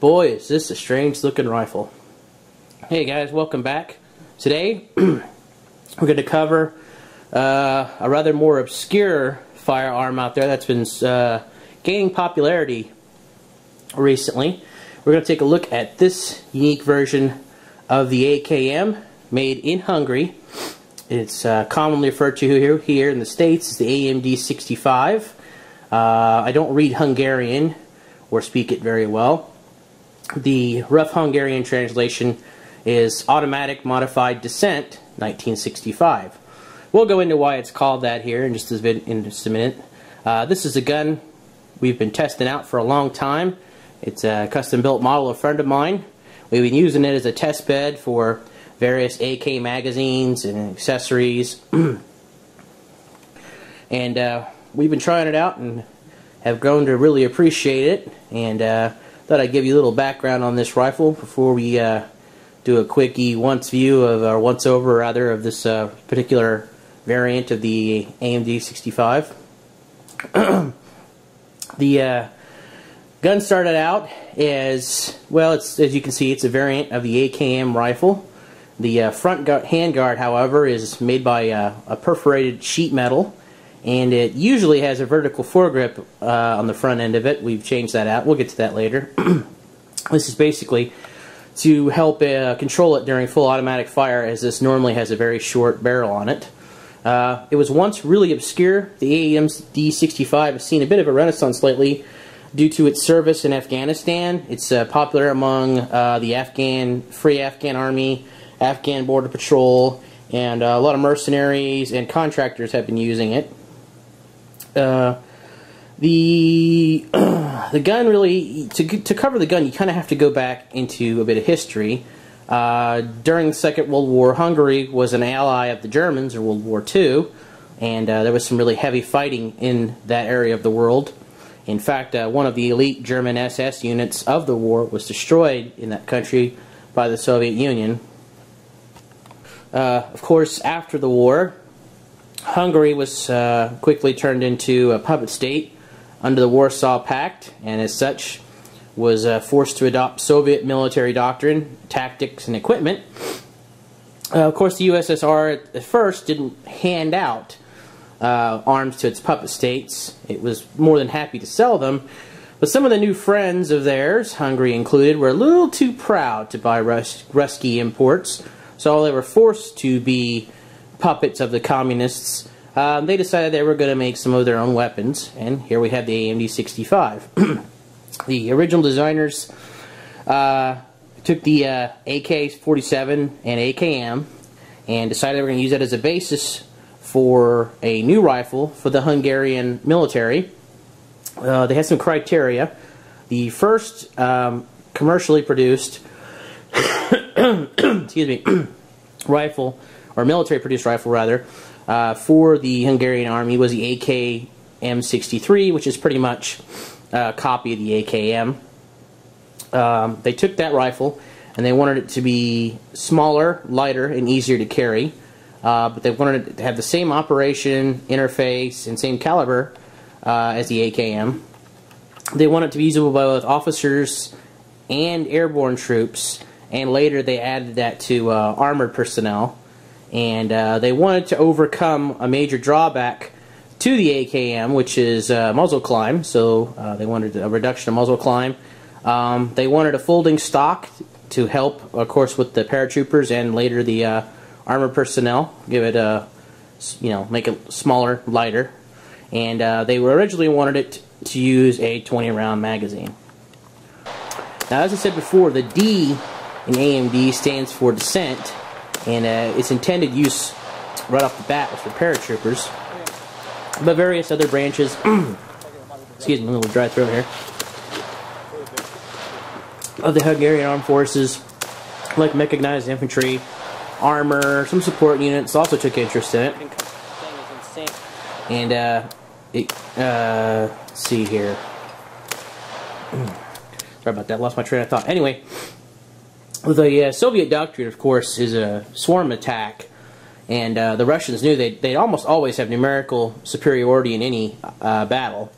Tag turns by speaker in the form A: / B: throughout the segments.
A: Boy, is this a strange looking rifle. Hey guys, welcome back. Today, we're going to cover uh, a rather more obscure firearm out there that's been uh, gaining popularity recently. We're going to take a look at this unique version of the AKM made in Hungary. It's uh, commonly referred to here, here in the States as the AMD 65. Uh, I don't read Hungarian or speak it very well. The rough Hungarian translation is Automatic Modified Descent 1965. We'll go into why it's called that here in just a, bit, in just a minute. Uh, this is a gun we've been testing out for a long time. It's a custom built model of a friend of mine. We've been using it as a test bed for various AK magazines and accessories. and uh, we've been trying it out and have grown to really appreciate it. And uh, Thought I'd give you a little background on this rifle before we uh, do a quickie once view of or once over rather of this uh, particular variant of the AMD 65. the uh, gun started out as well. It's as you can see, it's a variant of the AKM rifle. The uh, front handguard, however, is made by uh, a perforated sheet metal and it usually has a vertical foregrip uh, on the front end of it. We've changed that out. We'll get to that later. this is basically to help uh, control it during full automatic fire as this normally has a very short barrel on it. Uh, it was once really obscure. The AMD65 has seen a bit of a renaissance lately due to its service in Afghanistan. It's uh, popular among uh, the Afghan Free Afghan Army, Afghan Border Patrol, and uh, a lot of mercenaries and contractors have been using it. Uh, the the gun really to to cover the gun, you kind of have to go back into a bit of history. Uh, during the Second World War, Hungary was an ally of the Germans in World War II, and uh, there was some really heavy fighting in that area of the world. In fact, uh, one of the elite German SS units of the war was destroyed in that country by the Soviet Union. Uh, of course, after the war, Hungary was uh, quickly turned into a puppet state under the Warsaw Pact, and as such was uh, forced to adopt Soviet military doctrine, tactics, and equipment. Uh, of course, the USSR at first didn't hand out uh, arms to its puppet states. It was more than happy to sell them, but some of the new friends of theirs, Hungary included, were a little too proud to buy Rus Rusky imports, so they were forced to be puppets of the communists, um, they decided they were going to make some of their own weapons, and here we have the AMD 65. the original designers uh, took the uh, AK-47 and AKM and decided they were going to use that as a basis for a new rifle for the Hungarian military. Uh, they had some criteria. The first um, commercially produced excuse me rifle or military produced rifle rather, uh, for the Hungarian army was the AK M63, which is pretty much a copy of the AKM. Um, they took that rifle and they wanted it to be smaller, lighter, and easier to carry. Uh, but they wanted it to have the same operation, interface, and same caliber uh, as the AKM. They wanted it to be usable by both officers and airborne troops, and later they added that to uh, armored personnel and uh, they wanted to overcome a major drawback to the AKM, which is uh, muzzle climb. So uh, they wanted a reduction of muzzle climb. Um, they wanted a folding stock to help, of course, with the paratroopers and later the uh, armored personnel. Give it a, you know, make it smaller, lighter. And uh, they originally wanted it to use a 20 round magazine. Now, as I said before, the D in AMD stands for descent and uh, its intended use right off the bat was for paratroopers, but various other branches. excuse me, a little dry throat here. Of the Hungarian armed forces, like mechanized infantry, armor, some support units also took interest in it. And uh, it, uh, see here. Sorry about that, lost my train of thought. Anyway, the uh, Soviet doctrine, of course, is a swarm attack, and uh, the Russians knew they'd, they'd, almost always have numerical superiority in any uh, battle.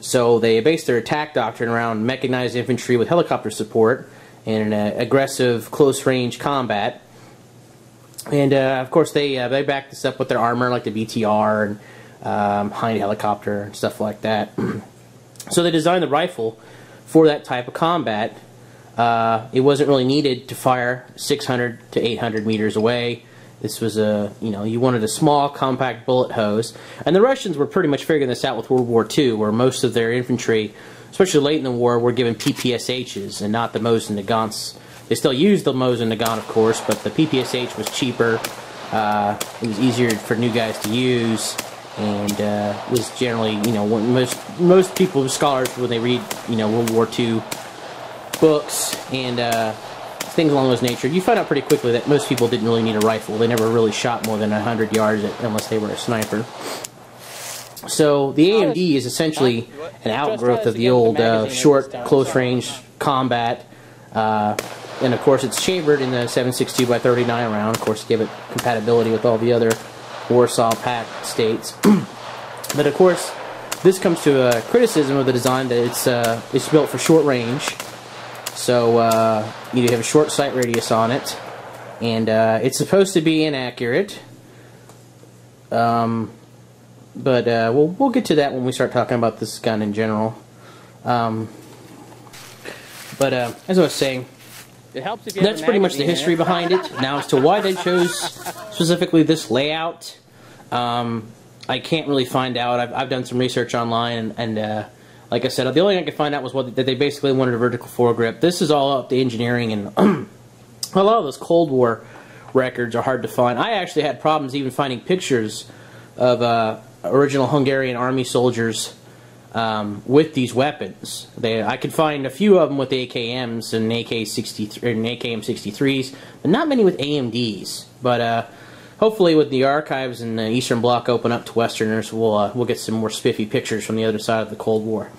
A: So they based their attack doctrine around mechanized infantry with helicopter support and uh, aggressive close-range combat. And uh, of course, they uh, they backed this up with their armor, like the BTR and um, Hind helicopter and stuff like that. so they designed the rifle for that type of combat. Uh, it wasn't really needed to fire 600 to 800 meters away. This was a, you know, you wanted a small, compact bullet hose. And the Russians were pretty much figuring this out with World War II, where most of their infantry, especially late in the war, were given PPSHs and not the Mosin Nagants. They still used the Mosin Nagant, of course, but the PPSH was cheaper. Uh, it was easier for new guys to use and uh, was generally, you know, most most people, scholars, when they read, you know, World War II books and uh, things along those nature, you find out pretty quickly that most people didn't really need a rifle. They never really shot more than 100 yards unless they were a sniper. So the AMD is essentially an outgrowth of the old uh, short, close-range combat. Uh, and of course, it's chambered in the 7.62 by 39 round. Of course, to give it compatibility with all the other Warsaw Pact states. but of course, this comes to a criticism of the design that it's uh, it's built for short range. So uh, you have a short sight radius on it, and uh, it's supposed to be inaccurate. Um, but uh, we'll we'll get to that when we start talking about this gun in general. Um, but uh, as I was saying, that's pretty much the history behind it. Now, as to why they chose specifically this layout, um, I can't really find out. I've, I've done some research online, and, and uh, like I said, the only thing I could find out was what, that they basically wanted a vertical foregrip. This is all up to engineering, and a lot of those Cold War records are hard to find. I actually had problems even finding pictures of uh, original Hungarian army soldiers um, with these weapons. They, I could find a few of them with AKMs and AK-63 and AKM-63s, but not many with AMDs. But uh, hopefully, with the archives and the Eastern Bloc open up to Westerners, we'll uh, we'll get some more spiffy pictures from the other side of the Cold War.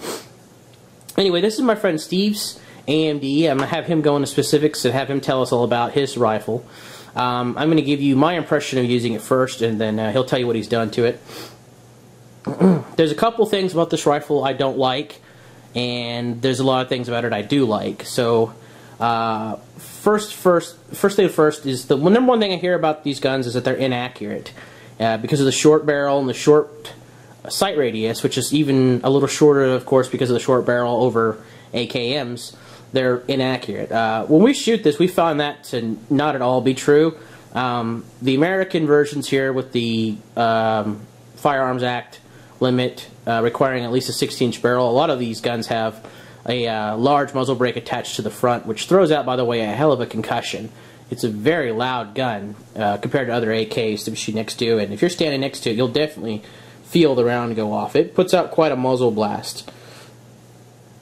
A: Anyway, this is my friend Steve's AMD. I'm gonna have him go into specifics and have him tell us all about his rifle. Um, I'm going to give you my impression of using it first, and then uh, he'll tell you what he's done to it. there's a couple things about this rifle I don't like, and there's a lot of things about it I do like. So, uh, first, first, first thing first is the number one thing I hear about these guns is that they're inaccurate uh, because of the short barrel and the short sight radius, which is even a little shorter, of course, because of the short barrel over AKMs. They're inaccurate. Uh, when we shoot this, we found that to not at all be true. Um, the American versions here with the um, Firearms Act limit uh, requiring at least a 16 inch barrel. A lot of these guns have a uh, large muzzle brake attached to the front, which throws out, by the way, a hell of a concussion. It's a very loud gun uh, compared to other AKs to shoot next to, and if you're standing next to it, you'll definitely feel the round go off. It puts out quite a muzzle blast.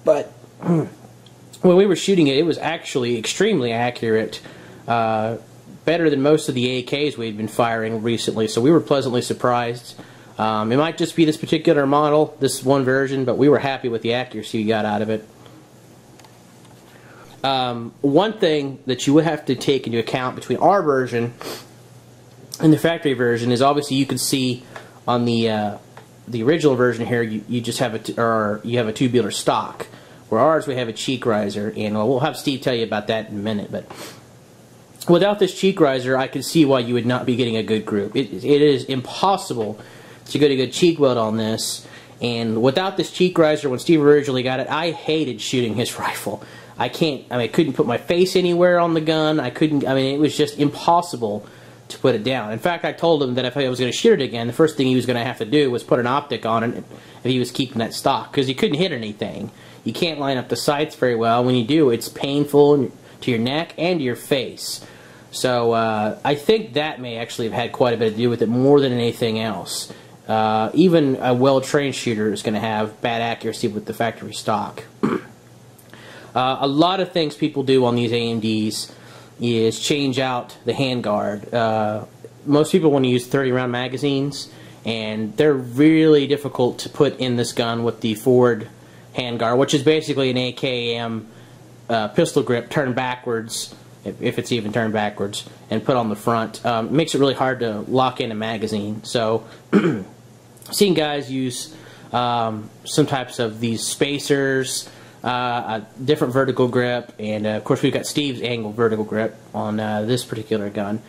A: But when we were shooting it, it was actually extremely accurate. Uh, better than most of the AKs we'd been firing recently, so we were pleasantly surprised. Um, it might just be this particular model, this one version, but we were happy with the accuracy we got out of it. Um, one thing that you would have to take into account between our version and the factory version is obviously you can see on the uh, the original version here you, you just have a or you have a tubular stock where ours we have a cheek riser and we'll have Steve tell you about that in a minute but without this cheek riser I can see why you would not be getting a good group it, it is impossible to get a good cheek weld on this. And without this cheek riser, when Steve originally got it, I hated shooting his rifle. I can't, I mean, I couldn't put my face anywhere on the gun. I couldn't, I mean, it was just impossible to put it down. In fact, I told him that if I was going to shoot it again, the first thing he was going to have to do was put an optic on it if he was keeping that stock, because he couldn't hit anything. You can't line up the sights very well. When you do, it's painful to your neck and your face. So uh, I think that may actually have had quite a bit to do with it more than anything else. Uh, even a well-trained shooter is going to have bad accuracy with the factory stock. uh, a lot of things people do on these AMDs is change out the handguard. Uh, most people want to use 30-round magazines, and they're really difficult to put in this gun with the forward handguard, which is basically an AKM uh, pistol grip turned backwards, if, if, it's even turned backwards, and put on the front. Um, it makes it really hard to lock in a magazine. So, seeing guys use um, some types of these spacers, a different vertical grip, and uh, of course we've got Steve's angle vertical grip on uh, this particular gun,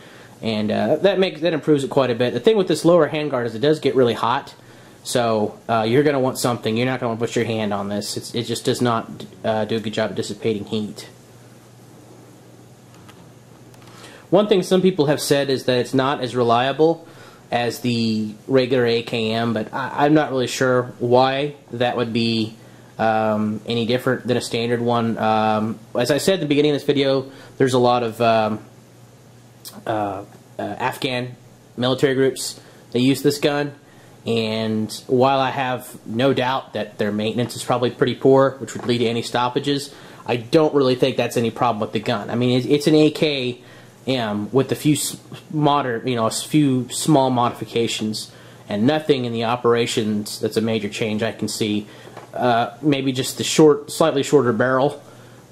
A: and uh, that makes that improves it quite a bit. The thing with this lower handguard is it does get really hot, so uh, you're going to want something. You're not going to put your hand on this. It's, it just does not uh, do a good job at dissipating heat. One thing some people have said is that it's not as reliable as the regular AKM, but I, am not really sure why that would be um, any different than a standard one. Um, as I said at the beginning of this video, there's a lot of um, uh, uh, Afghan military groups that use this gun. And while I have no doubt that their maintenance is probably pretty poor, which would lead to any stoppages, I don't really think that's any problem with the gun. I mean, it's, an AKM with a few modern, you know, a few small modifications, and nothing in the operations that's a major change I can see. Uh, maybe just the short, slightly shorter barrel,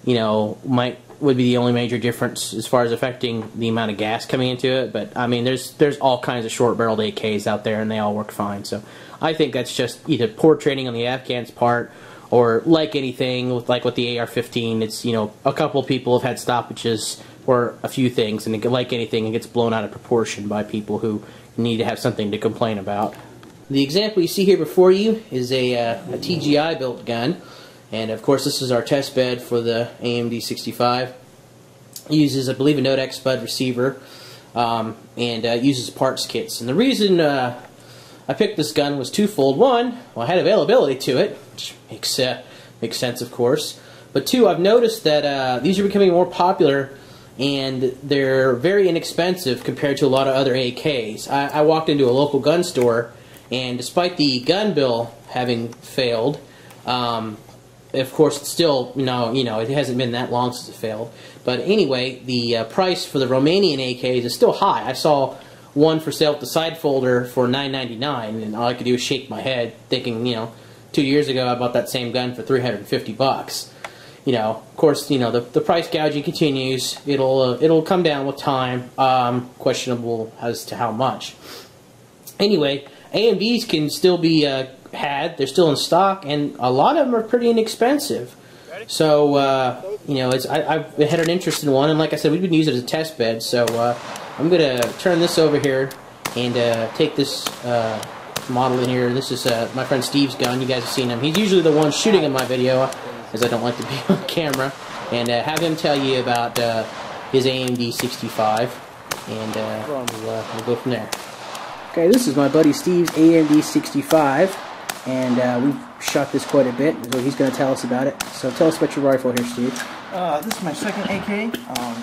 A: you know, might would be the only major difference as far as affecting the amount of gas coming into it. But I mean, there's there's all kinds of short-barreled AKs out there, and they all work fine. So I think that's just either poor training on the Afghans' part, or like anything, with like with the AR-15, it's you know a couple people have had stoppages or a few things, and like anything, it gets blown out of proportion by people who need to have something to complain about. The example you see here before you is a, uh, a TGI built gun. And of course this is our test bed for the AMD 65. It uses, I believe, a NoDak Spud receiver um, and uh, uses parts kits. And the reason uh, I picked this gun was twofold. One, well, I had availability to it, which makes, uh, makes sense, of course. But two, I've noticed that uh, these are becoming more popular and they're very inexpensive compared to a lot of other AKs. I, I walked into a local gun store and despite the gun bill having failed, um, of course, it's still you know you know it hasn't been that long since it failed. But anyway, the uh, price for the Romanian AKs is still high. I saw one for sale at the side folder for $9.99, and all I could do was shake my head, thinking you know two years ago I bought that same gun for 350 bucks. You know, of course, you know the, the price gouging continues. It'll uh, it'll come down with time. Um, questionable as to how much. Anyway, AMDs can still be uh, had. They're still in stock, and a lot of them are pretty inexpensive. So, uh, you know, I, have had an interest in one, and like I said, we've been using it as a test bed. So uh, I'm going to turn this over here and uh, take this uh, model in here. This is uh, my friend Steve's gun. You guys have seen him. He's usually the one shooting in my video, as I don't like to be on camera. And have him tell you about his AMD 65, and we'll, we'll go from there. Okay, this is my buddy Steve's AMD 65, and uh, we've shot this quite a bit, so he's going to tell us about it. So tell us about your rifle here, Steve.
B: Uh, this is my second AK. Um,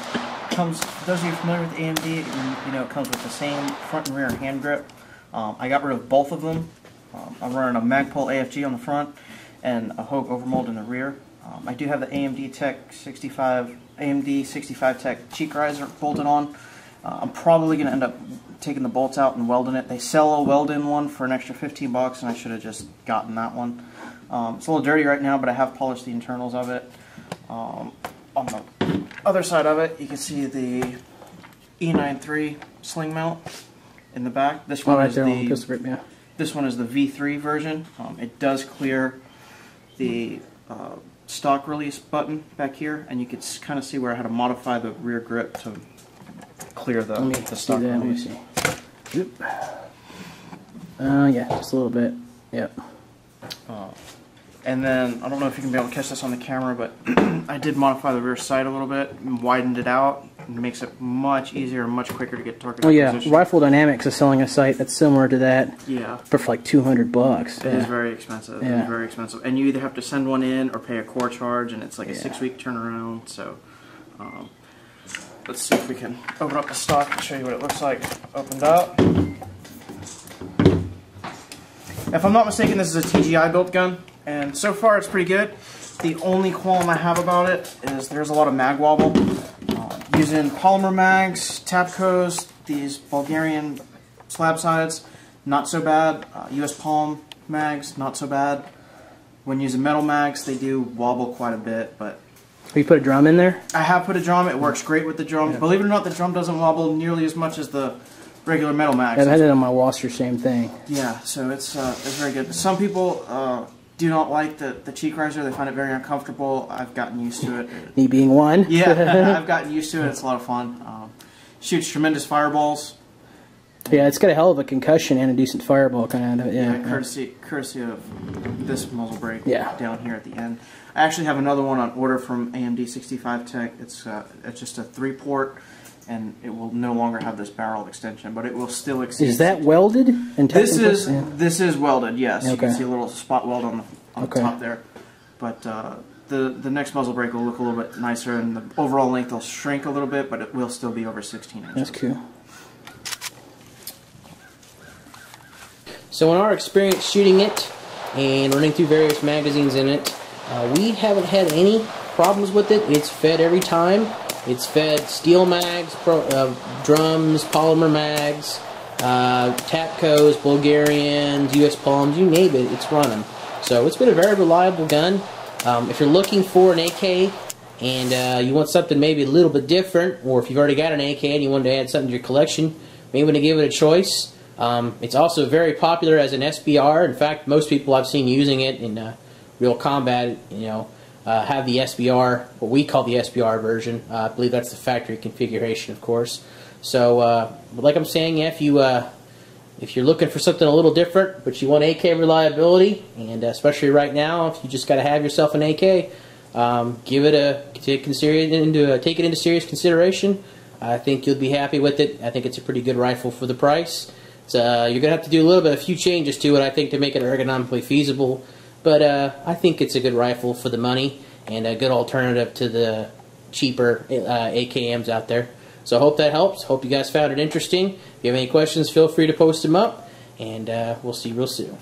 B: comes, those of you familiar with AMD, you know it comes with the same front and rear hand grip. Um, I got rid of both of them. Um, I'm running a Magpul AFG on the front and a Hogue overmold in the rear. Um, I do have the AMD Tech 65, AMD 65 Tech cheek riser bolted on. Uh, I'm probably going to end up taking the bolts out and welding it. They sell a weld-in one for an extra 15 bucks, and I should have just gotten that one. Um, it's a little dirty right now, but I have polished the internals of it. Um, on the other side of it, you can see the E93 sling mount in the back. This one oh, right is the, yeah. This one is the V3 version. Um, it does clear the uh, stock release button back here, and you can kind of see where I had to modify the rear grip to clear the, Let me the stock
A: Let me see. Yep. Uh, yeah, just a little bit. Yep.
B: Uh, and then, I don't know if you can be able to catch this on the camera, but I did modify the rear sight a little bit and widened it out. It makes it much easier and much quicker to get target
A: Oh yeah, Rifle Dynamics is selling a sight that's similar to that.
B: Yeah.
A: But for like 200 bucks.
B: It yeah. is very expensive. Yeah. It is very expensive. And you either have to send one in or pay a core charge, and it's like a six week turnaround. So, um, Let's see if we can open up the stock and show you what it looks like opened up. If I'm not mistaken, this is a TGI built gun, and so far it's pretty good. The only qualm I have about it is there's a lot of mag wobble. Uh, using polymer mags, Tapcos, these Bulgarian slab sides, not so bad. Uh, US Palm mags, not so bad. When using metal mags, they do wobble quite a bit, but
A: you put a drum in there?
B: I have put a drum. It works great with the drum.
A: Yeah.
B: Believe it or not, the drum doesn't wobble nearly as much as the regular metal mags.
A: I've had it on my WASR, same thing.
B: Yeah, so it's uh, it's very good. Some people uh, do not like the the cheek riser. They find it very uncomfortable. I've gotten used to it.
A: Me being one.
B: Yeah, I've gotten used to it. It's a lot of fun. Um, shoots tremendous fireballs.
A: yeah, it's got a hell of a concussion and a decent fireball kind of.
B: Yeah,
A: Yeah,
B: courtesy courtesy of this muzzle brake
A: Yeah.
B: down here at the end. I actually have another one on order from AMD 65 Tech. It's uh, it's just a three port, and it will no longer have this barrel extension, but it will still exceed.
A: Is that welded? And
B: This is
A: Yeah.
B: this is welded. Yes, you can see a little spot weld on the on
A: Okay.
B: the top there. But uh, the the next muzzle brake will look a little bit nicer, and the overall length will shrink a little bit, but it will still be over 16 inches.
A: That's cool. So in our experience shooting it and running through various magazines in it, uh, we haven't had any problems with it. It's fed every time. It's fed steel mags, pro, uh, drums, polymer mags, uh, Tapcos, Bulgarians, US Palms, you name it, it's running. So it's been a very reliable gun. Um, if you're looking for an AK and uh, you want something maybe a little bit different, or if you've already got an AK and you want to add something to your collection, maybe want to give it a choice. Um, it's also very popular as an SBR. In fact, most people I've seen using it in uh, real combat, you know, uh, have the SBR, what we call the SBR version. Uh, I believe that's the factory configuration, of course. So, uh, like I'm saying, if you uh, if you're looking for something a little different, but you want AK reliability, and especially right now, if you just got to have yourself an AK, um, give it a take, consider it into a, take it into serious consideration. I think you'll be happy with it. I think it's a pretty good rifle for the price. So, uh, you're gonna have to do a little bit, a few changes to it, I think, to make it ergonomically feasible. But uh, I think it's a good rifle for the money and a good alternative to the cheaper uh, AKMs out there. So I hope that helps. Hope you guys found it interesting. If you have any questions, feel free to post them up, and uh, we'll see you real soon.